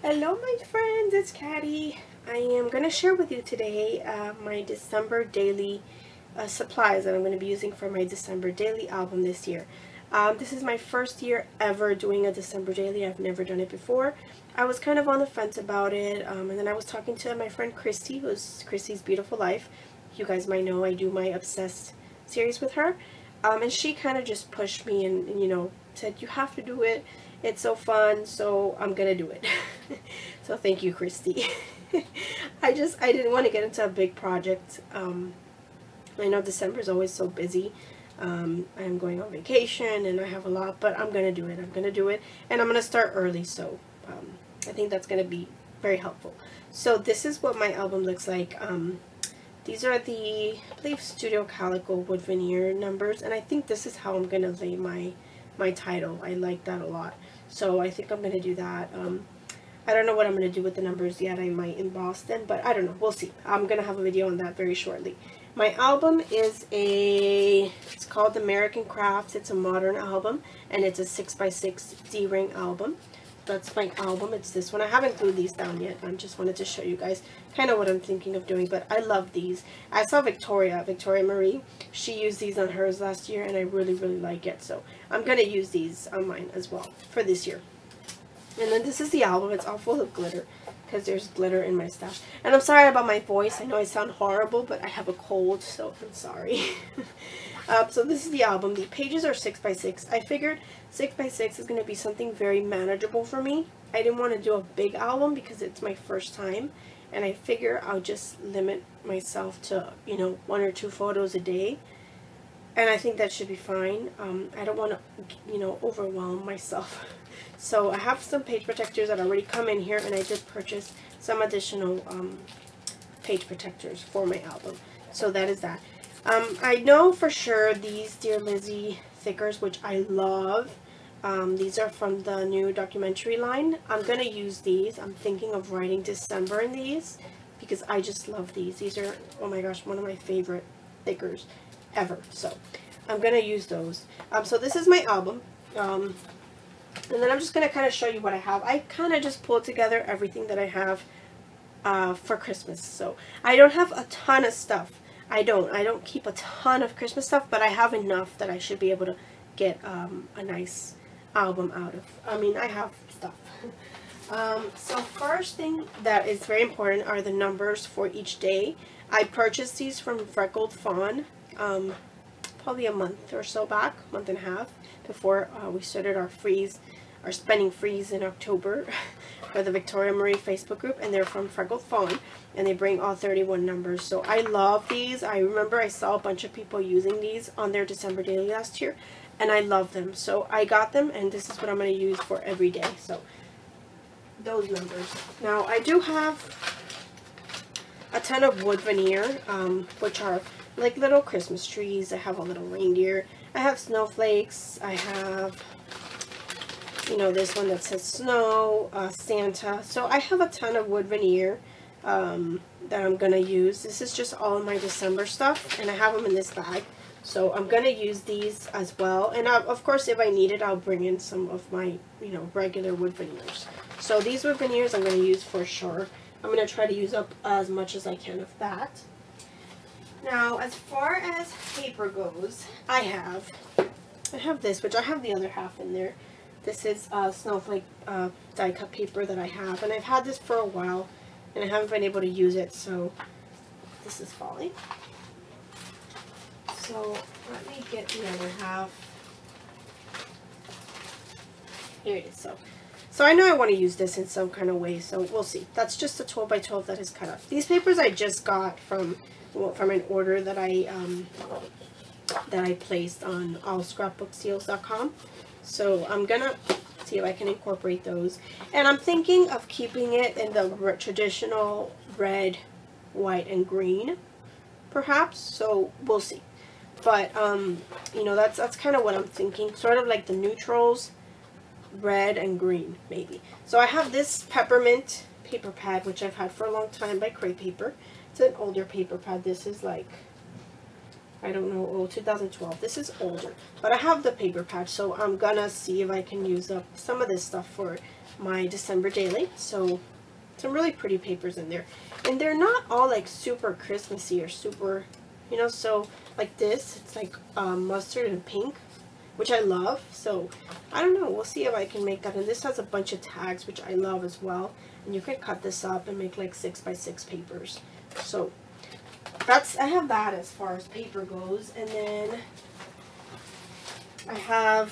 Hello my friends, it's Katty. I am going to share with you today uh, my December daily uh, supplies that I'm going to be using for my December daily album this year. Um, this is my first year ever doing a December daily. I've never done it before. I was kind of on the fence about it um, and then I was talking to my friend Christy, who's Christy's Beautiful Life. You guys might know I do my Obsessed series with her. Um, and she kind of just pushed me and, and, you know, said, you have to do it it's so fun, so I'm gonna do it. so thank you, Christy. I just, I didn't want to get into a big project. Um, I know December is always so busy. Um, I'm going on vacation and I have a lot, but I'm gonna do it. I'm gonna do it, and I'm gonna start early, so um, I think that's gonna be very helpful. So this is what my album looks like. Um, these are the, I believe, Studio Calico wood veneer numbers, and I think this is how I'm gonna lay my my title. I like that a lot. So I think I'm going to do that. Um, I don't know what I'm going to do with the numbers yet. I might emboss them, but I don't know. We'll see. I'm going to have a video on that very shortly. My album is a, it's called American Crafts. It's a modern album, and it's a 6x6 D-ring album. That's my album. It's this one. I haven't glued these down yet. I just wanted to show you guys kind of what I'm thinking of doing, but I love these. I saw Victoria, Victoria Marie. She used these on hers last year, and I really, really like it. So I'm to use these on mine as well for this year. And then this is the album. It's all full of glitter because there's glitter in my stash And I'm sorry about my voice. I know I sound horrible, but I have a cold, so I'm sorry. uh, so this is the album. The pages are 6 by 6 I figured 6 by 6 is going to be something very manageable for me. I didn't want to do a big album because it's my first time. And I figure I'll just limit myself to, you know, one or two photos a day and I think that should be fine. Um, I don't want to, you know, overwhelm myself. So I have some page protectors that already come in here, and I did purchase some additional um, page protectors for my album. So that is that. Um, I know for sure these Dear Lizzy thickers, which I love, um, these are from the new documentary line. I'm going to use these. I'm thinking of writing December in these because I just love these. These are, oh my gosh, one of my favorite thickers ever. So I'm going to use those. Um, so this is my album. Um, and then I'm just going to kind of show you what I have. I kind of just pulled together everything that I have uh, for Christmas. So I don't have a ton of stuff. I don't. I don't keep a ton of Christmas stuff, but I have enough that I should be able to get um, a nice album out of. I mean, I have stuff. um, so first thing that is very important are the numbers for each day. I purchased these from Freckled Fawn um, probably a month or so back, month and a half, before uh, we started our freeze, our spending freeze in October for the Victoria Marie Facebook group, and they're from Freckled Fawn, and they bring all 31 numbers. So I love these. I remember I saw a bunch of people using these on their December daily last year, and I love them. So I got them, and this is what I'm going to use for every day. So those numbers. Now I do have a ton of wood veneer, um, which are like little Christmas trees. I have a little reindeer. I have snowflakes. I have, you know, this one that says snow, uh, Santa. So I have a ton of wood veneer um, that I'm going to use. This is just all my December stuff, and I have them in this bag. So I'm going to use these as well. And I, of course, if I need it, I'll bring in some of my, you know, regular wood veneers. So these wood veneers I'm going to use for sure. I'm going to try to use up as much as I can of that. Now, as far as paper goes, I have, I have this, which I have the other half in there. This is uh, snowflake uh, die cut paper that I have, and I've had this for a while, and I haven't been able to use it, so this is falling. So let me get the other half. Here it is. So, so I know I want to use this in some kind of way, so we'll see. That's just a 12 by 12 that is cut up. These papers I just got from from an order that I um, that I placed on allscrapbooksteals.com. So I'm gonna see if I can incorporate those. And I'm thinking of keeping it in the traditional red, white, and green, perhaps. So we'll see. But um, you know, that's that's kind of what I'm thinking. Sort of like the neutrals, red and green, maybe. So I have this peppermint paper pad, which I've had for a long time by Crate Paper. It's an older paper pad. This is like, I don't know, oh, 2012. This is older. But I have the paper pad, so I'm gonna see if I can use up some of this stuff for my December daily. So some really pretty papers in there. And they're not all like super Christmassy or super, you know, so like this, it's like um, mustard and pink, which I love. So I don't know, we'll see if I can make that. And this has a bunch of tags, which I love as well. And you can cut this up and make like six by six papers. So that's, I have that as far as paper goes. And then I have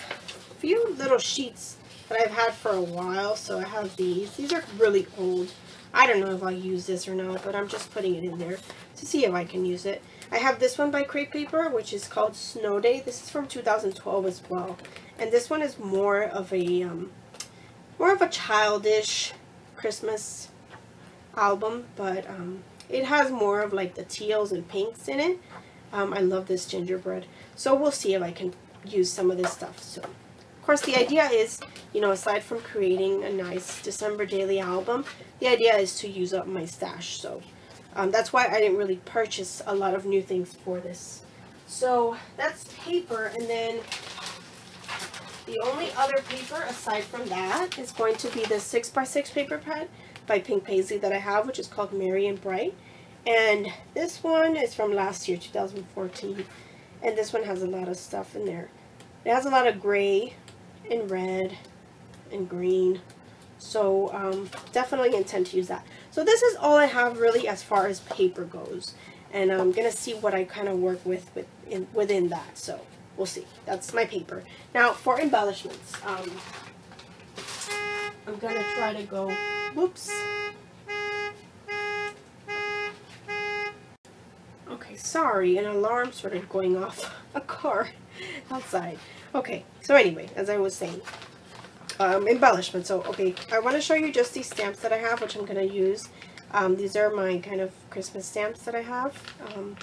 a few little sheets that I've had for a while. So I have these. These are really old. I don't know if I'll use this or not, but I'm just putting it in there to see if I can use it. I have this one by Crate Paper, which is called Snow Day. This is from 2012 as well. And this one is more of a, um, more of a childish Christmas album, but um, it has more of like the teals and pinks in it. Um, I love this gingerbread. So we'll see if I can use some of this stuff. So, of course, the idea is, you know, aside from creating a nice December daily album, the idea is to use up my stash. So um, that's why I didn't really purchase a lot of new things for this. So that's paper, and then the only other paper aside from that is going to be the 6x6 paper pad by Pink Paislee that I have, which is called Merry and Bright. And this one is from last year, 2014. And this one has a lot of stuff in there. It has a lot of gray and red and green. So um, definitely intend to use that. So this is all I have really as far as paper goes. And I'm going to see what I kind of work with, with in, within that. So we'll see. That's my paper. Now for embellishments. Um, I'm to try to go, whoops. Okay, sorry, an alarm started going off a car outside. Okay, so anyway, as I was saying, um, embellishment. So, okay, I want to show you just these stamps that I have, which I'm going to use. Um, these are my kind of Christmas stamps that I have. Um,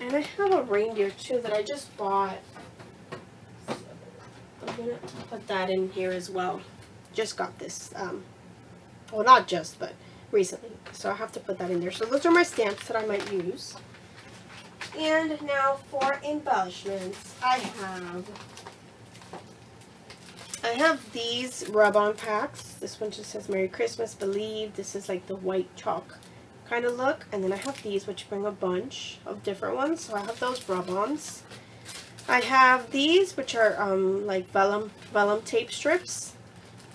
and I have a reindeer, too, that I just bought. So I'm going to put that in here as well. Just got this. Um, well, not just, but recently. So I have to put that in there. So those are my stamps that I might use. And now for embellishments, I have I have these rub-on packs. This one just says Merry Christmas, Believe. This is like the white chalk kind of look. And then I have these, which bring a bunch of different ones. So I have those rub-ons. I have these, which are um, like vellum, vellum tape strips,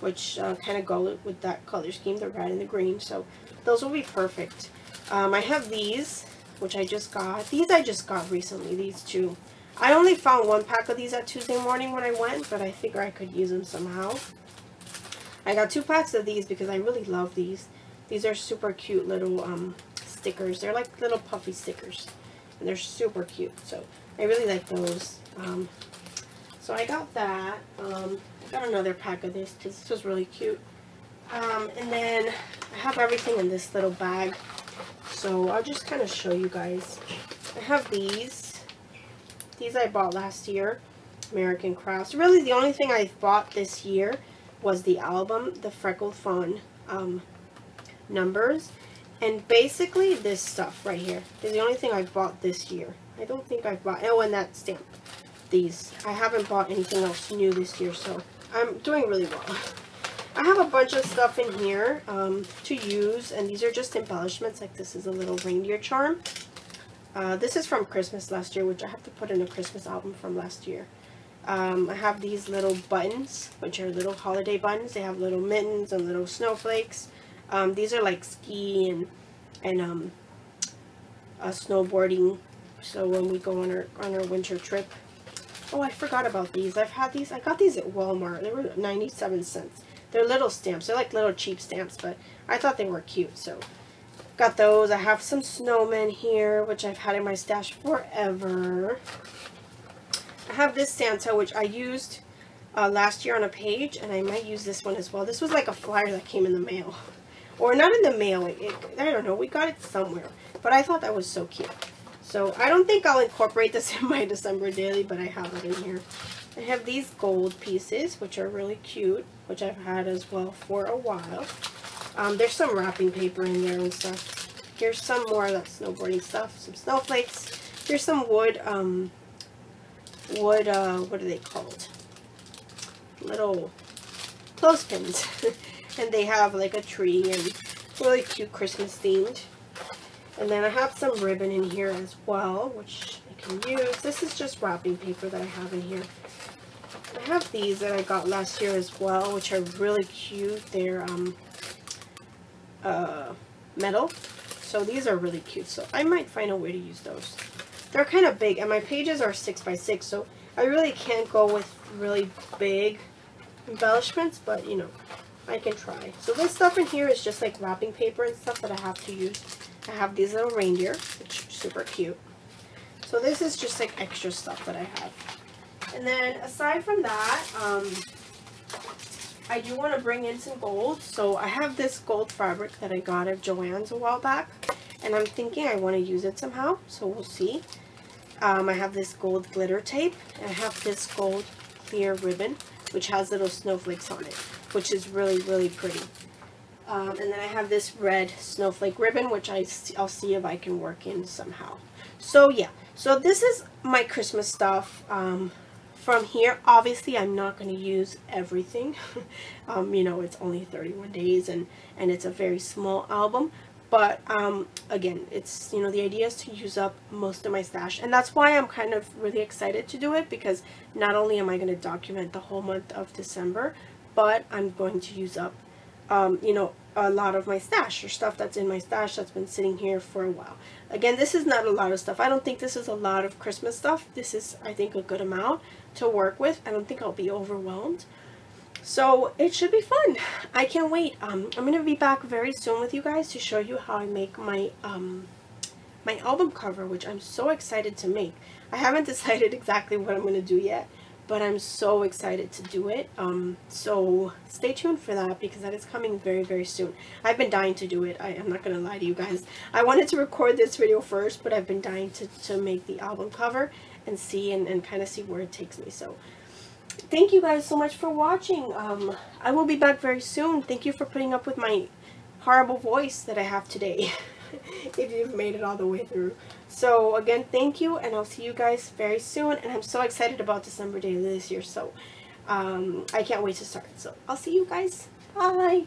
which uh, kind of go with that color scheme, the red and the green. So those will be perfect. Um, I have these, which I just got. These I just got recently, these two. I only found one pack of these at Tuesday morning when I went, but I figure I could use them somehow. I got two packs of these because I really love these. These are super cute little um, stickers. They're like little puffy stickers. And they're super cute. So I really like those. Um, so I got that. Um, got another pack of this because this was really cute. Um, and then I have everything in this little bag. So I'll just kind of show you guys. I have these. These I bought last year, American Crafts. Really, the only thing I bought this year was the album, the Freckled Fawn um, numbers. And basically this stuff right here is the only thing I've bought this year. I don't think I've bought, oh, and that stamp. These. I haven't bought anything else new this year, so I'm doing really well. I have a bunch of stuff in here um, to use, and these are just embellishments. Like this is a little reindeer charm. Uh, this is from Christmas last year, which I have to put in a Christmas album from last year. Um, I have these little buttons, which are little holiday buttons. They have little mittens and little snowflakes. Um, these are like ski and and um, uh, snowboarding. So when we go on our on our winter trip. Oh, I forgot about these. I've had these. I got these at Walmart. They were 97 cents. They're little stamps. They're like little cheap stamps, but I thought they were cute. So Got those. I have some snowmen here, which I've had in my stash forever. I have this Santa, which I used uh, last year on a page, and I might use this one as well. This was like a flyer that came in the mail. Or not in the mail. It, it, I don't know. We got it somewhere. But I thought that was so cute. So I don't think I'll incorporate this in my December daily, but I have it in here. I have these gold pieces, which are really cute, which I've had as well for a while. Um, there's some wrapping paper in there and stuff. Here's some more of that snowboarding stuff. Some snowflakes. Here's some wood, um, wood, uh, what are they called? Little clothespins. and they have like a tree and really cute Christmas themed. And then I have some ribbon in here as well, which I can use. This is just wrapping paper that I have in here. I have these that I got last year as well, which are really cute. They're um, uh, metal. So these are really cute. So I might find a way to use those. They're kind of big, and my pages are 6 by 6 so I really can't go with really big embellishments, but you know, I can try. So this stuff in here is just like wrapping paper and stuff that I have to use. I have these little reindeer, which are super cute. So this is just like extra stuff that I have. And then aside from that, um, I do want to bring in some gold. So I have this gold fabric that I got at Joann's a while back. And I'm thinking I want to use it somehow. So we'll see. Um, I have this gold glitter tape. And I have this gold clear ribbon, which has little snowflakes on it, which is really, really pretty. Um, and then I have this red snowflake ribbon, which I, I'll see if I can work in somehow. So yeah, so this is my Christmas stuff. Um, from here, obviously I'm not going to use everything. um, you know, it's only 31 days and, and it's a very small album. But um, again, it's, you know, the idea is to use up most of my stash. And that's why I'm kind of really excited to do it because not only am I going to document the whole month of December, but I'm going to use up um, you know, a lot of my stash or stuff that's in my stash that's been sitting here for a while. Again, this is not a lot of stuff. I don't think this is a lot of Christmas stuff. This is, I think, a good amount to work with. I don't think I'll be overwhelmed. So it should be fun. I can't wait. Um, I'm going to be back very soon with you guys to show you how I make my um, my album cover, which I'm so excited to make. I haven't decided exactly what I'm going to do yet but I'm so excited to do it. Um, so stay tuned for that because that is coming very, very soon. I've been dying to do it. I, am not going to lie to you guys. I wanted to record this video first, but I've been dying to, to make the album cover and see and, and kind of see where it takes me. So thank you guys so much for watching. Um, I will be back very soon. Thank you for putting up with my horrible voice that I have today. if you've made it all the way through. So again, thank you, and I'll see you guys very soon. And I'm so excited about December Daily this year, so um, I can't wait to start. So I'll see you guys. Bye.